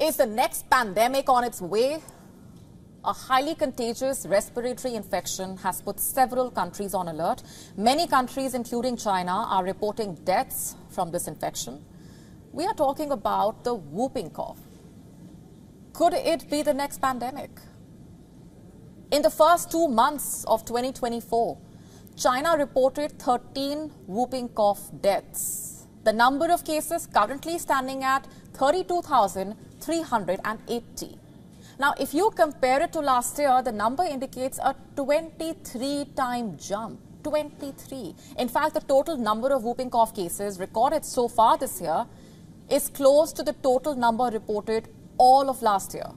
Is the next pandemic on its way? A highly contagious respiratory infection has put several countries on alert. Many countries, including China, are reporting deaths from this infection. We are talking about the whooping cough. Could it be the next pandemic? In the first two months of 2024, China reported 13 whooping cough deaths. The number of cases currently standing at 32,380. Now, if you compare it to last year, the number indicates a 23 time jump. 23. In fact, the total number of whooping cough cases recorded so far this year is close to the total number reported all of last year.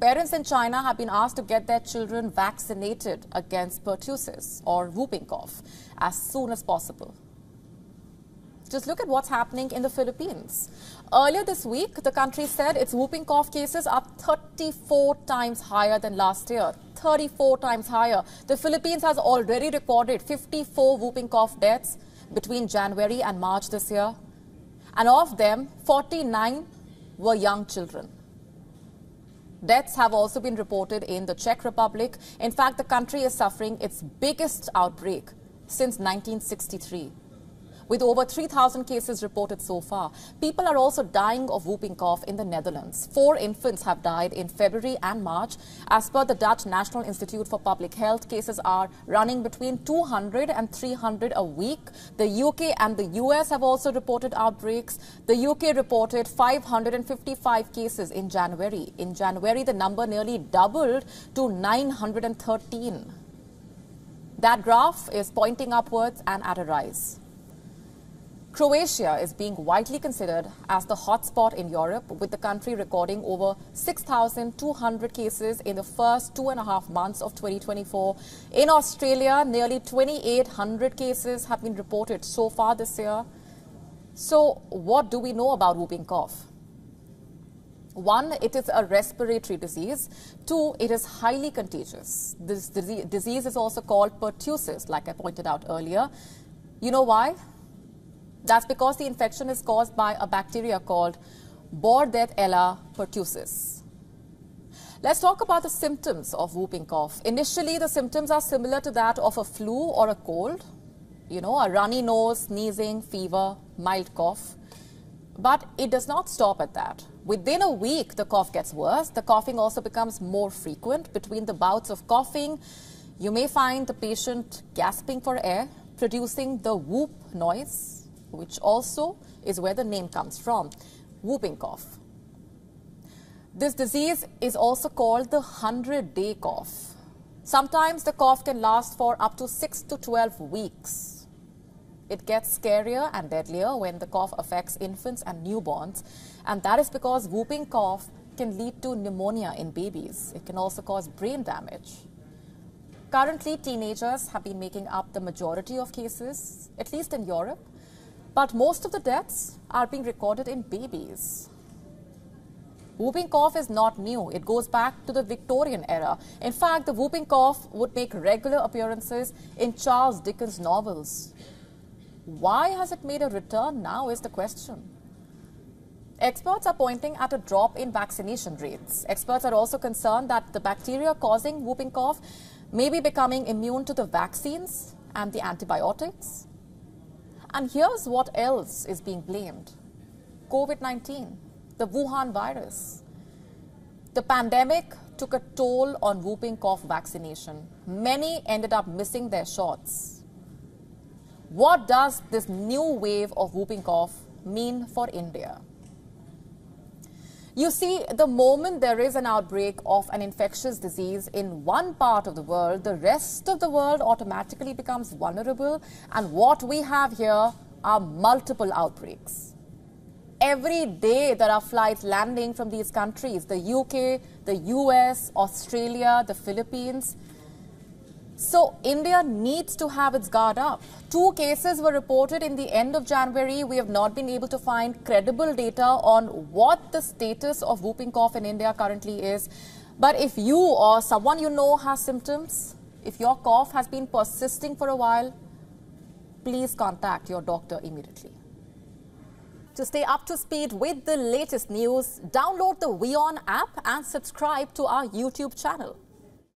Parents in China have been asked to get their children vaccinated against pertussis or whooping cough as soon as possible. Just look at what's happening in the Philippines. Earlier this week, the country said its whooping cough cases are 34 times higher than last year. 34 times higher. The Philippines has already recorded 54 whooping cough deaths between January and March this year. And of them, 49 were young children. Deaths have also been reported in the Czech Republic. In fact, the country is suffering its biggest outbreak since 1963 with over 3,000 cases reported so far. People are also dying of whooping cough in the Netherlands. Four infants have died in February and March. As per the Dutch National Institute for Public Health, cases are running between 200 and 300 a week. The UK and the US have also reported outbreaks. The UK reported 555 cases in January. In January, the number nearly doubled to 913. That graph is pointing upwards and at a rise. Croatia is being widely considered as the hotspot in Europe, with the country recording over 6,200 cases in the first two and a half months of 2024. In Australia, nearly 2,800 cases have been reported so far this year. So, what do we know about whooping cough? One, it is a respiratory disease. Two, it is highly contagious. This disease is also called pertussis, like I pointed out earlier. You know why? That's because the infection is caused by a bacteria called Bordetella pertussis. Let's talk about the symptoms of whooping cough. Initially, the symptoms are similar to that of a flu or a cold. You know, a runny nose, sneezing, fever, mild cough. But it does not stop at that. Within a week, the cough gets worse. The coughing also becomes more frequent. Between the bouts of coughing, you may find the patient gasping for air, producing the whoop noise, which also is where the name comes from, whooping cough. This disease is also called the 100-day cough. Sometimes the cough can last for up to 6 to 12 weeks. It gets scarier and deadlier when the cough affects infants and newborns, and that is because whooping cough can lead to pneumonia in babies. It can also cause brain damage. Currently, teenagers have been making up the majority of cases, at least in Europe, but most of the deaths are being recorded in babies. Whooping cough is not new. It goes back to the Victorian era. In fact, the whooping cough would make regular appearances in Charles Dickens' novels. Why has it made a return now is the question. Experts are pointing at a drop in vaccination rates. Experts are also concerned that the bacteria causing whooping cough may be becoming immune to the vaccines and the antibiotics. And here's what else is being blamed COVID 19, the Wuhan virus. The pandemic took a toll on whooping cough vaccination. Many ended up missing their shots. What does this new wave of whooping cough mean for India? You see, the moment there is an outbreak of an infectious disease in one part of the world, the rest of the world automatically becomes vulnerable. And what we have here are multiple outbreaks. Every day there are flights landing from these countries, the UK, the US, Australia, the Philippines. So India needs to have its guard up. Two cases were reported in the end of January. We have not been able to find credible data on what the status of whooping cough in India currently is. But if you or someone you know has symptoms, if your cough has been persisting for a while, please contact your doctor immediately. To stay up to speed with the latest news, download the WION app and subscribe to our YouTube channel.